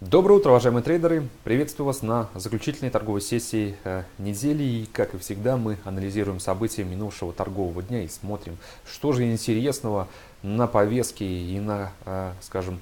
Доброе утро, уважаемые трейдеры! Приветствую вас на заключительной торговой сессии э, недели. И, как и всегда, мы анализируем события минувшего торгового дня и смотрим, что же интересного на повестке и на, э, скажем,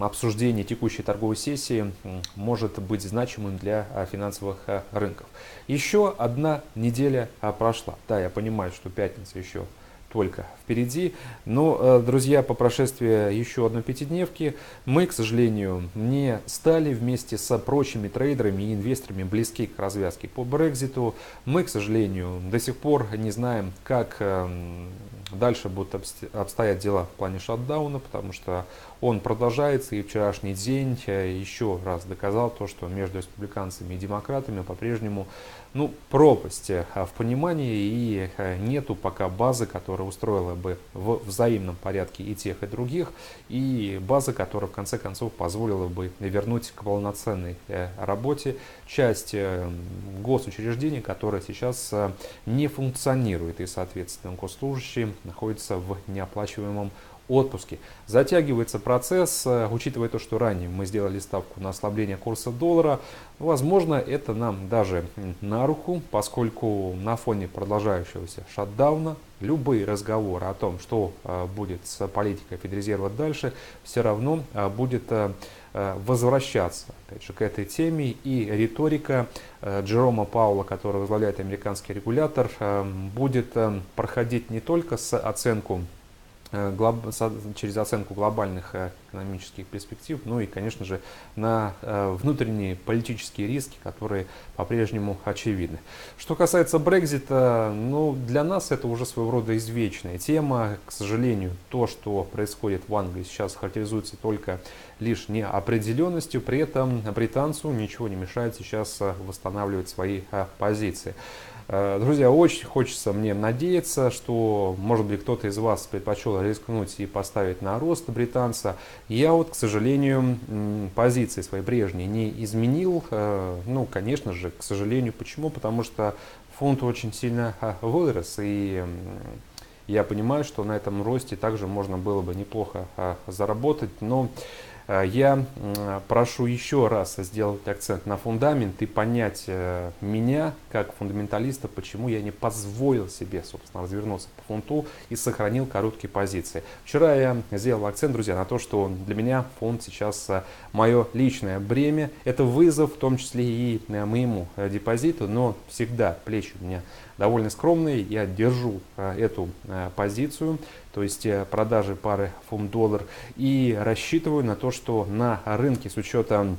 обсуждение текущей торговой сессии может быть значимым для э, финансовых рынков. Еще одна неделя прошла. Да, я понимаю, что пятница еще только впереди. Но, э, друзья, по прошествии еще одной пятидневки мы, к сожалению, не стали вместе с прочими трейдерами и инвесторами близки к развязке по Брекзиту. Мы, к сожалению, до сих пор не знаем, как эм, дальше будут обстоять дела в плане шатдауна, потому что он продолжается, и вчерашний день э, еще раз доказал то, что между республиканцами и демократами по-прежнему ну, пропасть э, в понимании, и э, нету пока базы, которая устроила бы в взаимном порядке и тех, и других, и базы, которая в конце концов позволила бы вернуть к полноценной работе часть госучреждений, которые сейчас не функционируют, и, соответственно, госслужащие находятся в неоплачиваемом отпуске. Затягивается процесс, э, учитывая то, что ранее мы сделали ставку на ослабление курса доллара. Возможно, это нам даже на руку, поскольку на фоне продолжающегося шатдауна любые разговоры о том, что э, будет с политикой Федрезерва дальше, все равно э, будет возвращаться опять же, к этой теме. И риторика Джерома Паула, который возглавляет американский регулятор, будет проходить не только с оценку через оценку глобальных э, экономических перспектив, ну и, конечно же, на э, внутренние политические риски, которые по-прежнему очевидны. Что касается Брекзита, ну, для нас это уже своего рода извечная тема. К сожалению, то, что происходит в Англии сейчас характеризуется только лишь неопределенностью, при этом британцу ничего не мешает сейчас восстанавливать свои позиции. Э, друзья, очень хочется мне надеяться, что, может быть, кто-то из вас предпочел рискнуть и поставить на рост британца. Я вот, к сожалению, позиции своей прежней не изменил. Э, ну, конечно же, к сожалению. Почему? Потому что фунт очень сильно э, вырос. И я понимаю, что на этом росте также можно было бы неплохо заработать. Но я прошу еще раз сделать акцент на фундамент и понять э, меня, как фундаменталиста, почему я не позволил себе, собственно, развернуться по фунту и сохранил короткие позиции. Вчера я сделал акцент, друзья, на то, что для меня фонд сейчас э, мое личное бремя. Это вызов, в том числе и моему депозиту, но всегда плечи у меня довольно скромные. Я держу эту позицию то есть э, продажи пары фунт-доллар, и рассчитываю на то, что на рынке с учетом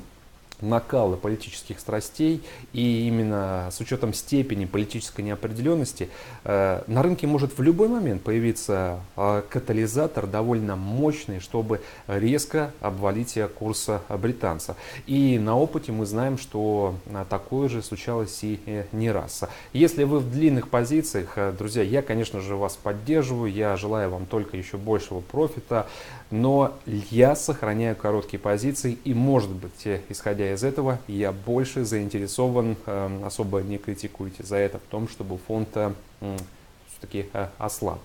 накала политических страстей и именно с учетом степени политической неопределенности э, на рынке может в любой момент появиться э, катализатор довольно мощный, чтобы резко обвалить курса британца. И на опыте мы знаем, что э, такое же случалось и не раз. Если вы в длинных позициях, друзья, я, конечно же, вас поддерживаю, я желаю вам только еще большего профита, но я сохраняю короткие позиции и, может быть, исходя из этого, я больше заинтересован, эм, особо не критикуйте за это, в том, чтобы фонд все-таки э, ослаб.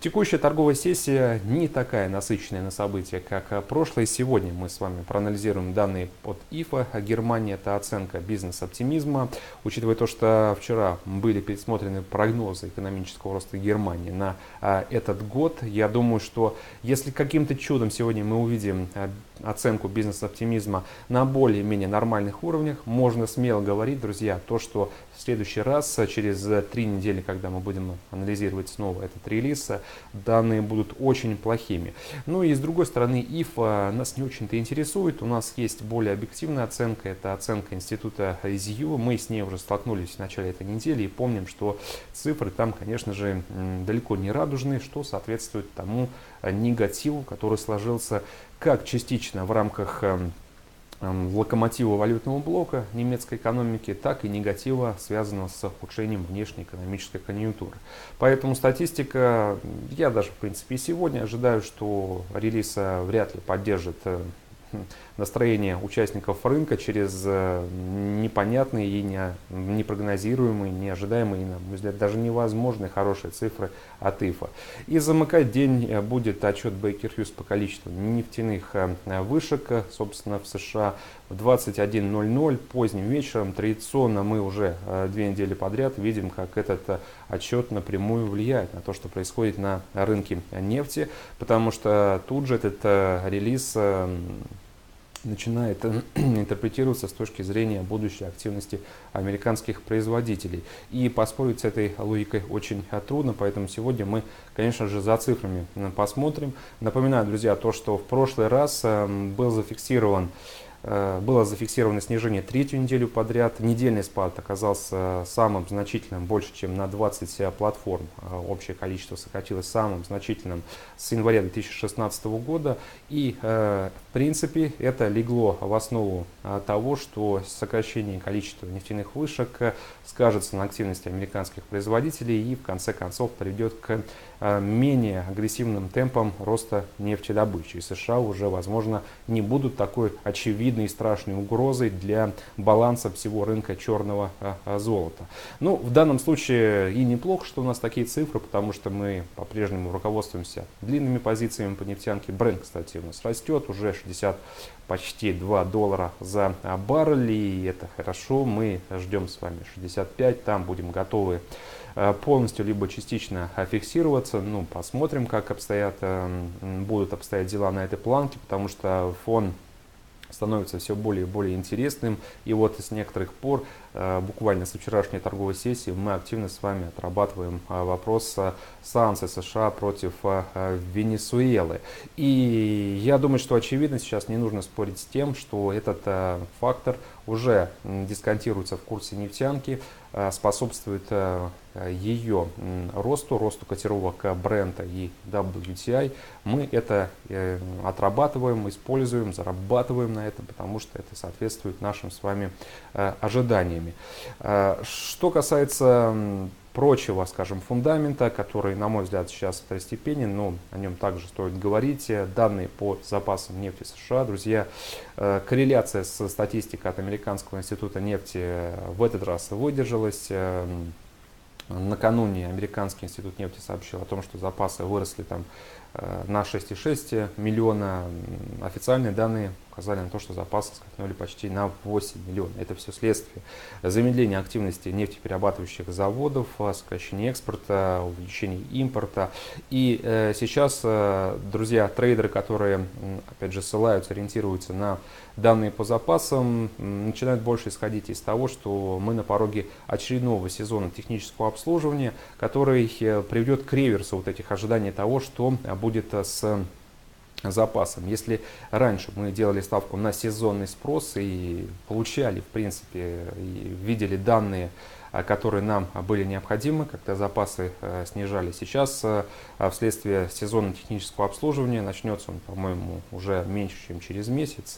Текущая торговая сессия не такая насыщенная на события, как прошлая. Сегодня мы с вами проанализируем данные от ИФА. Германия – это оценка бизнес-оптимизма. Учитывая то, что вчера были пересмотрены прогнозы экономического роста Германии на а, этот год, я думаю, что если каким-то чудом сегодня мы увидим а, оценку бизнес-оптимизма на более-менее нормальных уровнях, можно смело говорить, друзья, то, что следующий раз, через три недели, когда мы будем анализировать снова этот релиз, данные будут очень плохими. Ну и с другой стороны, ИФ нас не очень-то интересует. У нас есть более объективная оценка, это оценка института IZU. Мы с ней уже столкнулись в начале этой недели и помним, что цифры там, конечно же, далеко не радужные, что соответствует тому негативу, который сложился как частично в рамках Эм, локомотива валютного блока немецкой экономики, так и негатива, связанного с ухудшением внешней экономической конъюнктуры. Поэтому статистика, я даже в принципе и сегодня ожидаю, что релиз вряд ли поддержит э, настроение участников рынка через э, непонятные и не, непрогнозируемые, неожидаемые, на мой взгляд, даже невозможные хорошие цифры от ИФа. И замыкать день э, будет отчет Baker Hughes по количеству нефтяных э, вышек, собственно, в США в 21.00 поздним вечером. Традиционно мы уже две недели подряд видим, как этот отчет напрямую влияет на то, что происходит на рынке нефти, потому что тут же этот релиз начинает интерпретироваться с точки зрения будущей активности американских производителей. И поспорить с этой логикой очень э, трудно, поэтому сегодня мы, конечно же, за цифрами посмотрим. Напоминаю, друзья, то, что в прошлый раз был зафиксирован было зафиксировано снижение третью неделю подряд. Недельный спад оказался самым значительным, больше, чем на 20 платформ. Э, общее количество сократилось самым значительным с января 2016 года. И, э, в принципе, это легло в основу того, что сокращение количества нефтяных вышек скажется на активности американских производителей и, в конце концов, приведет к менее агрессивным темпам роста нефтедобычи. И США уже, возможно, не будут такой очевидной и страшной угрозой для баланса всего рынка черного а, а, золота. Ну, в данном случае и неплохо, что у нас такие цифры, потому что мы по-прежнему руководствуемся длинными позициями по нефтянке. Бренд, кстати, у нас растет, уже 60 почти 2 доллара за баррель, и это хорошо. Мы ждем с вами 65, там будем готовы полностью либо частично фиксироваться. Ну, посмотрим, как обстоят, будут обстоять дела на этой планке, потому что фон становится все более и более интересным. И вот с некоторых пор, э, буквально с вчерашней торговой сессии, мы активно с вами отрабатываем э, вопрос санкций США против э, Венесуэлы. И я думаю, что очевидно сейчас не нужно спорить с тем, что этот фактор уже дисконтируется в курсе нефтянки, способствует ее росту, росту котировок бренда и WTI. Мы это отрабатываем, используем, зарабатываем на этом, потому что это соответствует нашим с вами э, ожиданиями. Э, что касается прочего, скажем, фундамента, который, на мой взгляд, сейчас второстепенен, но о нем также стоит говорить. Данные по запасам нефти США, друзья, э, корреляция с статистикой от Американского института нефти в этот раз выдержалась. Накануне Американский институт нефти сообщил о том, что запасы выросли там Э, на 6,6 миллиона. Официальные данные указали на то, что запасы скакнули почти на 8 миллионов. Это все следствие замедления активности нефтеперерабатывающих заводов, сокращения экспорта, увеличения импорта. И э, сейчас, э, друзья, трейдеры, которые, опять же, ссылаются, ориентируются на данные по запасам, начинают больше исходить из того, что мы на пороге очередного сезона технического обслуживания, который приведет к реверсу вот этих ожиданий того, что будет э, с запасом. Если раньше мы делали ставку на сезонный спрос и получали, в принципе, и видели данные, э, которые нам были необходимы, когда запасы э, снижали. Сейчас вследствие сезонно-технического обслуживания начнется он, по-моему, уже меньше, чем через месяц.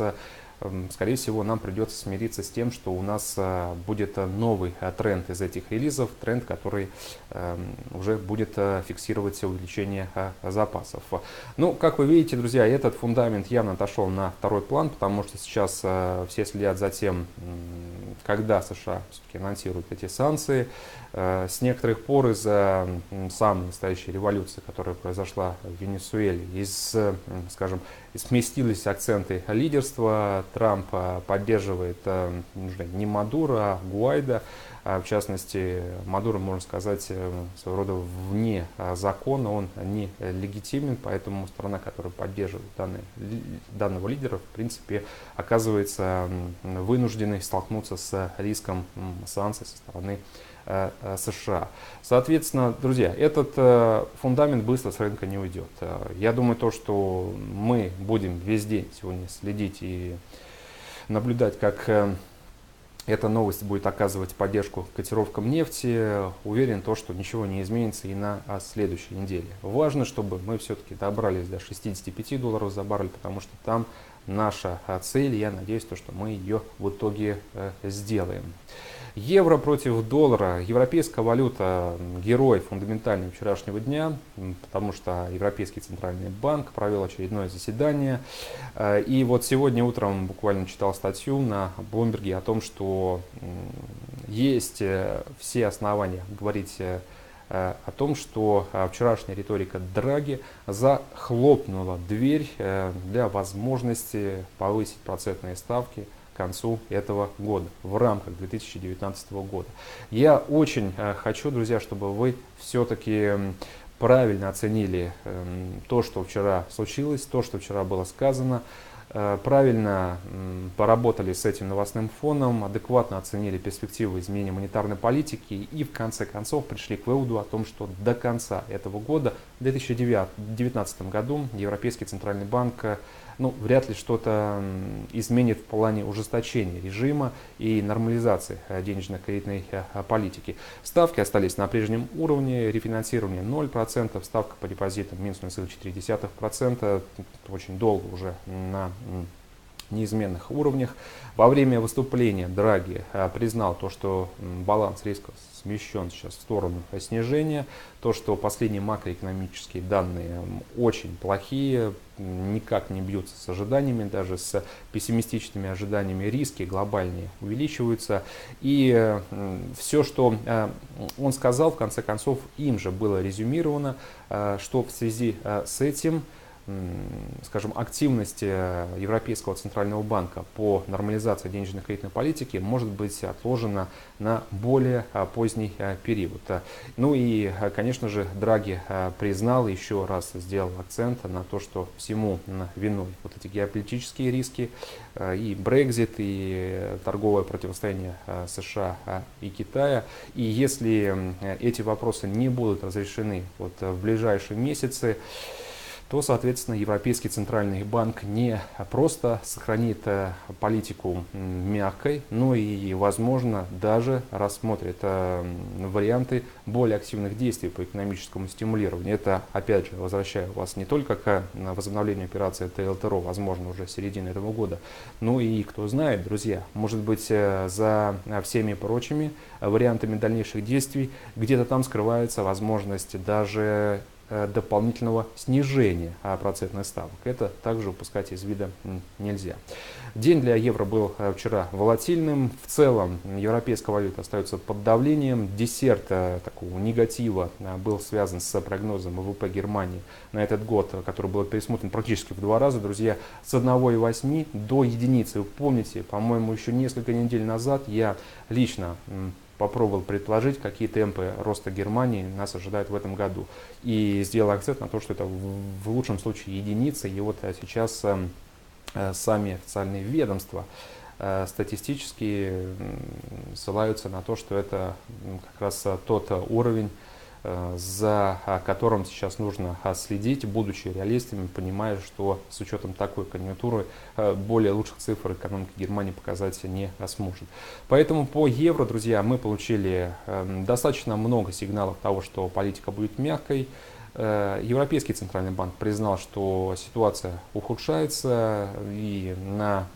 Эм, скорее всего, нам придется смириться с тем, что у нас э, будет э, новый э, тренд из этих релизов, тренд, который эм, уже будет фиксировать увеличение запасов. Ну, как вы видите, друзья, этот фундамент явно отошел на второй план, потому что сейчас все следят за тем, когда США все-таки анонсируют эти санкции. С некоторых пор из-за самой настоящей революции, которая произошла в Венесуэле, из, скажем, сместились акценты лидерства. Трамп а, поддерживает а, не Мадуро, а Гуайда. В частности, Мадуро, можно сказать, э, своего рода вне закона, он не легитимен, поэтому страна, которая поддерживает данный, данного лидера, в принципе, оказывается вынужденной столкнуться с риском санкций со стороны Э, э, США. Соответственно, друзья, этот э, фундамент быстро с рынка не уйдет. Я думаю, то, что мы будем весь день сегодня следить и наблюдать, как эта новость будет оказывать поддержку котировкам нефти. Уверен, то, что ничего не изменится и на следующей неделе. Важно, чтобы мы все-таки добрались до 65 долларов за баррель, потому что там наша цель. Я надеюсь, то, что мы ее в итоге сделаем. Евро против доллара. Европейская валюта – герой фундаментальный вчерашнего дня, потому что Европейский центральный банк провел очередное заседание. Э, и вот сегодня утром буквально читал статью на Блумберге о том, что есть э, все основания говорить э, о том, что вчерашняя риторика Драги захлопнула дверь для возможности повысить процентные ставки – концу этого года, в рамках 2019 года. Я очень э, хочу, друзья, чтобы вы все-таки правильно оценили эм, то, что вчера случилось, то, что вчера было сказано, э, правильно поработали с этим новостным фоном, адекватно оценили перспективы изменения монетарной политики и в конце концов пришли к выводу о том, что до конца этого года, в 2019 году, Европейский центральный банк э, ну, вряд ли что-то изменит в плане ужесточения режима и нормализации э, денежно-кредитной э, политики. Ставки остались на прежнем уровне, рефинансирование 0%, ставка по депозитам минус 0,4%, очень долго уже на неизменных уровнях. Во время выступления Драги э, признал то, что баланс риска смещен сейчас в сторону снижения, то, что последние макроэкономические данные очень плохие, никак не бьются с ожиданиями, даже с пессимистичными ожиданиями риски глобальные увеличиваются. И все, что э, он сказал, в конце концов, им же было резюмировано, э, что в связи с этим скажем, активности Европейского центрального банка по нормализации денежно-кредитной политики может быть отложена на более а, поздний а, период. Ну и, а, конечно же, Драги признал, еще раз сделал акцент на то, что всему виной вот эти геополитические риски, и Брекзит, и торговое противостояние США и Китая. И если эти вопросы не будут разрешены вот в ближайшие месяцы, то, соответственно, Европейский центральный банк не просто сохранит э, политику мягкой, но и, возможно, даже рассмотрит э, варианты более активных действий по экономическому стимулированию. Это, опять же, возвращаю вас не только к э, возобновлению операции ТЛТРО, возможно, уже середины этого года, но и, кто знает, друзья, может быть, за всеми прочими вариантами дальнейших действий где-то там скрывается возможность даже Э, дополнительного снижения а, процентных ставок. Это также упускать из вида нельзя. День для евро был э, вчера волатильным. В целом европейская валюта остается под давлением. Десерт э, такого негатива был связан с прогнозом ВВП Германии на этот год, который был пересмотрен практически в два раза, друзья, с 1,8 до единицы. Вы помните, по-моему, еще несколько недель назад я лично попробовал предположить, какие темпы роста Германии нас ожидают в этом году. И сделал акцент на то, что это в лучшем случае единица. И вот э, сейчас эм, э, сами официальные ведомства э, статистически ссылаются на то, что это как раз тот уровень Э, за а, которым сейчас нужно а, следить, будучи реалистами, понимая, что с учетом такой конъюнктуры э, более лучших цифр экономика Германии показать не сможет. Поэтому по евро, друзья, мы получили эм, достаточно много сигналов того, что политика будет мягкой. Э, Европейский центральный банк признал, что ситуация ухудшается и на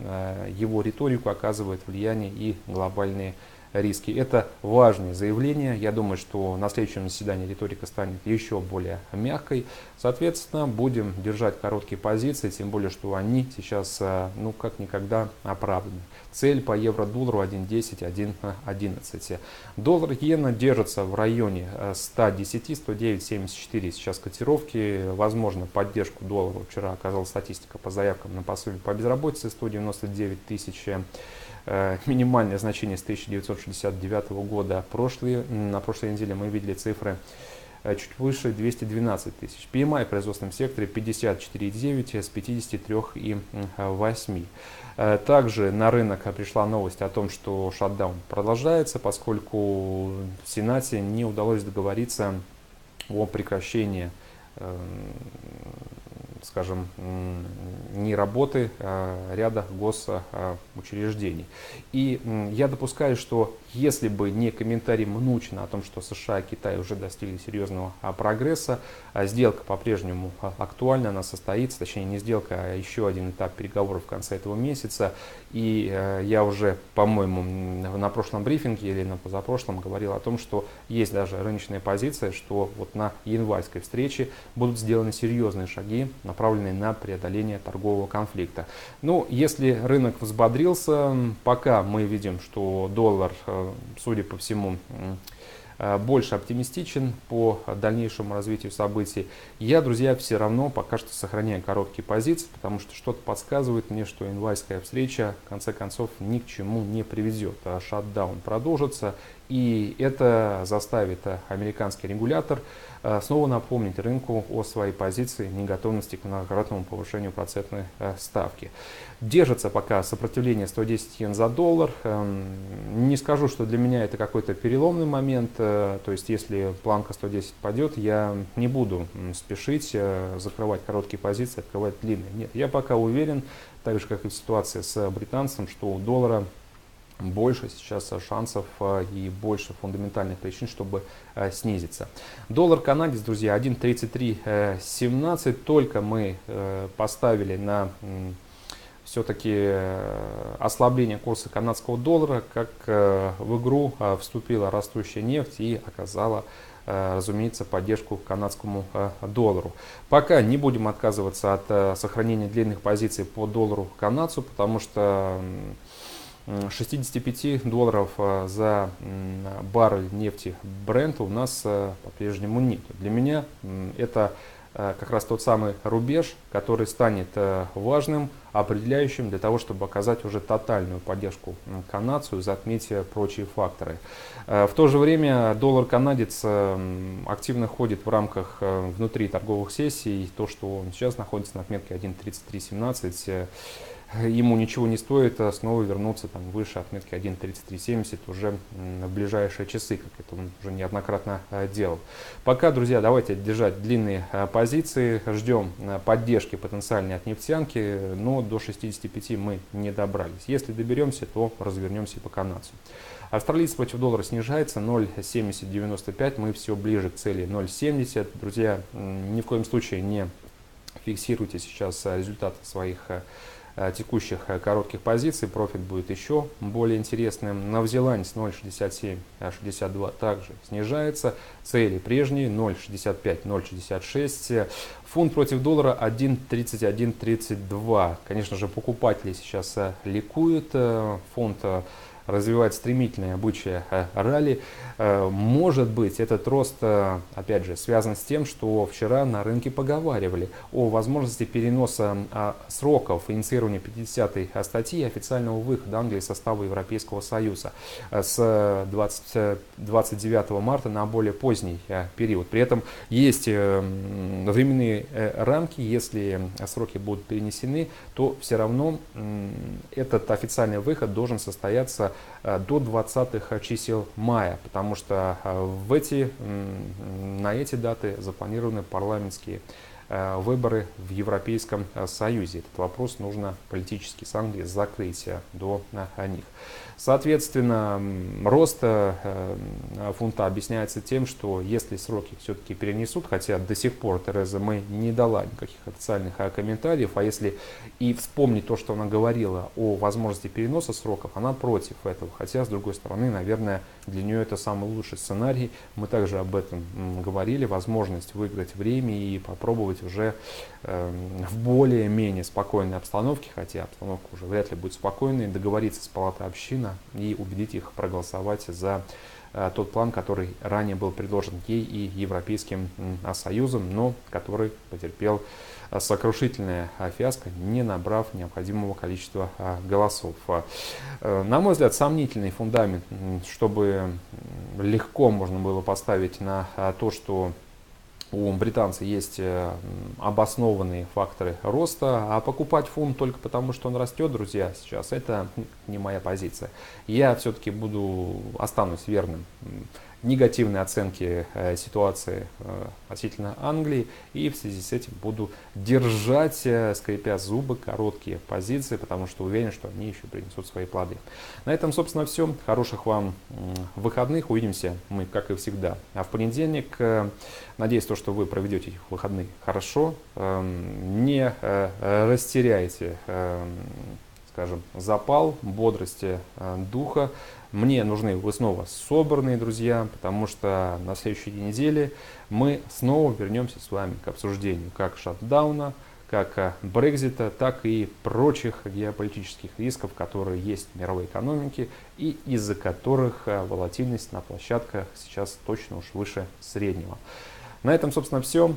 его риторику оказывает влияние и глобальные риски. Это важные заявления. Я думаю, что на следующем заседании риторика станет еще более мягкой. Соответственно, будем держать короткие позиции, тем более, что они сейчас, э, ну, как никогда оправданы. Цель по евро-доллару 1.10, 1.11. Доллар иена держится в районе 110, 109.74 сейчас котировки. Возможно, поддержку доллара вчера оказала статистика по заявкам на пособие по безработице 199 тысяч. Э, минимальное значение с 1969 года. Прошлые, на прошлой неделе мы видели цифры э, чуть выше 212 тысяч. PMI в производственном секторе 54,9 с 53,8. Э, также на рынок пришла новость о том, что шатдаун продолжается, поскольку в Сенате не удалось договориться о прекращении скажем, не работы ряда госучреждений. И я допускаю, что если бы не комментарий Мнучина о том, что США и Китай уже достигли серьезного прогресса, сделка по-прежнему актуальна, она состоится, точнее не сделка, а еще один этап переговоров в конце этого месяца. И я уже, по-моему, на прошлом брифинге или на позапрошлом говорил о том, что есть даже рыночная позиция, что вот на январской встрече будут сделаны серьезные шаги, направленные на преодоление торгового конфликта. Ну, если рынок взбодрился, пока мы видим, что доллар, э, судя по всему, Э, больше оптимистичен по дальнейшему развитию событий. Я, друзья, все равно пока что сохраняю короткие позиции, потому что что-то подсказывает мне, что январская встреча в конце концов ни к чему не приведет. А шатдаун продолжится, и это заставит американский регулятор э, снова напомнить рынку о своей позиции неготовности к многократному повышению процентной э, ставки. Держится пока сопротивление 110 йен за доллар. Эм, не скажу, что для меня это какой-то переломный момент. Э, то есть, если планка 110 падет, я не буду спешить закрывать короткие позиции, открывать длинные. Нет, я пока уверен, так же как и в ситуации с британцем, что у доллара больше сейчас шансов э, и больше фундаментальных причин, чтобы э, снизиться. Доллар канадец, друзья, 1.3317. Только мы э, поставили на все-таки ослабление курса канадского доллара, как в игру вступила растущая нефть и оказала разумеется, поддержку канадскому доллару. Пока не будем отказываться от сохранения длинных позиций по доллару канадцу, потому что 65 долларов э, за баррель нефти Брента у нас э, по-прежнему нет. Для меня это э, как раз тот самый рубеж, который станет важным, определяющим для того, чтобы оказать уже тотальную поддержку канадцу и затмить прочие факторы. В то же время доллар-канадец активно ходит в рамках внутри торговых сессий. То, что он сейчас находится на отметке 1.3317, ему ничего не стоит снова вернуться там, выше отметки 1.3370 уже в ближайшие часы, как это он уже неоднократно э, делал. Пока, друзья, давайте держать длинные э, позиции, ждем э, поддержки потенциальной от нефтянки, но до 65 мы не добрались. Если доберемся, то развернемся по канадцу. Австралийцы против доллара снижается 0,7095, мы все ближе к цели 0,70. Друзья, ни в коем случае не фиксируйте сейчас результаты своих текущих э, коротких позиций профит будет еще более интересным. Новозеландец 0,67-62 также снижается. Цели прежние 0,65-0,66. Фунт против доллара 1,31-32. Конечно же, покупатели сейчас э, ликуют. Фунт развивать стремительное обычае э, ралли. Э, может быть, этот рост, э, опять же, связан с тем, что вчера на рынке поговаривали о возможности переноса сроков инициирования 50-й статьи официального выхода Англии из состава Европейского Союза с 20, 29 марта на более поздний период. При этом есть временные рамки, если сроки будут перенесены, то все равно этот официальный выход должен состояться до 20-х чисел мая, потому что э, в эти, на эти даты запланированы парламентские Э, выборы в Европейском э, Союзе. Этот вопрос нужно политически с Англией закрыть э, до них. Соответственно, рост фунта объясняется тем, что если сроки все-таки перенесут, хотя до сих пор Тереза Мэй не дала никаких официальных комментариев, а если и вспомнить то, что она говорила о возможности переноса сроков, она против этого. Хотя, с другой стороны, наверное, для нее это самый лучший сценарий. Мы также об этом говорили, возможность выиграть время и попробовать уже э, в более-менее спокойной обстановке, хотя обстановка уже вряд ли будет спокойной, договориться с палатой община и убедить их проголосовать за э, тот план, который ранее был предложен ей и Европейским э, Союзом, но который потерпел э, сокрушительная фиаско, не набрав необходимого количества э, голосов. Э, на мой взгляд, сомнительный фундамент, чтобы легко можно было поставить на то, что у британца есть э, обоснованные факторы роста, а покупать фунт только потому, что он растет, друзья, сейчас это не моя позиция. Я все-таки буду, останусь верным негативные оценки э, ситуации э, относительно Англии. И в связи с этим буду держать, скрипя зубы, короткие позиции, потому что уверен, что они еще принесут свои плоды. На этом, собственно, все. Хороших вам выходных. Увидимся мы, как и всегда, а в понедельник. Надеюсь, то, что вы проведете выходные хорошо. Эм, не растеряйте эм, скажем, запал, бодрости э, духа. Мне нужны вы снова собранные друзья, потому что на следующей неделе мы снова вернемся с вами к обсуждению как шатдауна, как э, Брекзита, так и прочих геополитических рисков, которые есть в мировой экономике и из-за которых э, волатильность на площадках сейчас точно уж выше среднего. На этом, собственно, все.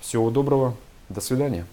Всего доброго. До свидания.